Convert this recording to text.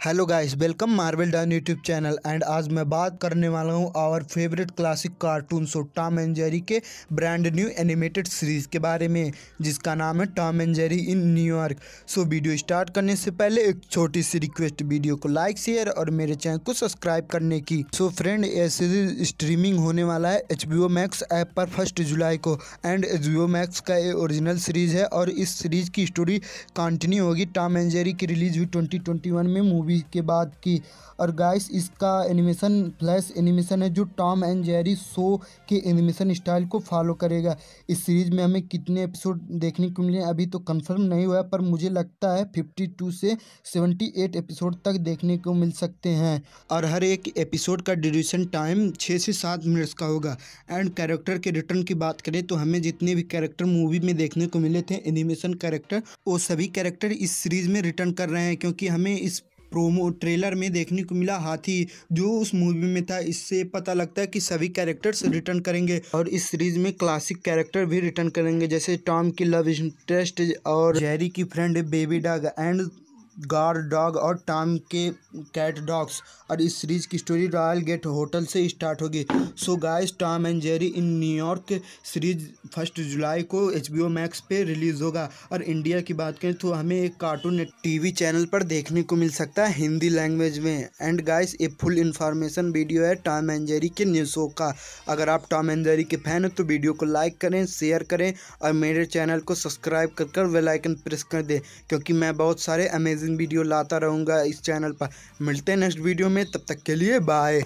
Hello guys welcome Marvel Don YouTube channel and आज मैं बात करने वाला हूँ our favourite classic cartoon show Tom and Jerry के ब्रांड न्यू एनिमेटेड सीरीज़ के बारे में, जिसका नाम है Tom and Jerry in New York so video start करने से पहले एक छोटी सी रिक्वेस्ट वीडियो को लाइक शेयर और मेरे चैनल को सब्सक्राइब करने की। सो फ्रेंड ये सीरीज़ स्ट्रीमिंग होने वाला है एच मैक्स ऐप पर फ़र्स्ट जुलाई को। एंड एच मैक्स का ये ओरिजिनल सीरीज़ है और इस सीरीज़ की स्टोरी कंटिन्यू होगी टॉम एंड जेरी की रिलीज़ हुई ट्वेंटी में मूवी मूवी के बाद की। और गाइस इसका एनिमेशन फ्लैश एनिमेशन है जो टॉम एंड जेरी शो के एनिमेशन स्टाइल को फॉलो करेगा। इस सीरीज़ में हमें कितने एपिसोड देखने को मिले अभी तो कंफर्म नहीं हुआ पर मुझे लगता है फिफ्टी टू से सेवेंटी एट एपिसोड तक देखने को मिल सकते हैं। और हर एक एपिसोड का ड्यूरेशन टाइम छः से सात मिनट्स का होगा। एंड कैरेक्टर के रिटर्न की बात करें तो हमें जितने भी कैरेक्टर मूवी में देखने को मिले थे एनिमेशन कैरेक्टर वो सभी कैरेक्टर इस सीरीज़ में रिटर्न कर रहे हैं, क्योंकि हमें इस प्रोमो ट्रेलर में देखने को मिला हाथी, जो उस मूवी में था। इससे पता लगता है कि सभी कैरेक्टर्स रिटर्न करेंगे और इस सीरीज़ में क्लासिक कैरेक्टर भी रिटर्न करेंगे, जैसे टॉम की लव इंटरेस्ट और जेरी की friend baby dog and guard dog और टॉम के कैट डॉग्स। और इस सीरीज़ की स्टोरी रॉयल गेट होटल से स्टार्ट होगी। So guys, Tom and Jerry in New York series first जुलाई को एच बी ओ मैक्स पे रिलीज़ होगा। और इंडिया की बात करें तो हमें एक कार्टून टीवी चैनल पर देखने को मिल सकता है हिंदी लैंग्वेज में। एंड गाइस, ये फुल इन्फॉर्मेशन वीडियो है टॉम एंड जेरी के न्यूज़ शो का। अगर आप टॉम एंड जेरी के फ़ैन हो तो वीडियो को लाइक करें, शेयर करें और मेरे चैनल को सब्सक्राइब कर कर वेलाइकन प्रेस कर दें, क्योंकि मैं बहुत सारे अमेजिंग वीडियो लाता रहूँगा इस चैनल पर। मिलते हैं नेक्स्ट वीडियो में, तब तक के लिए बाय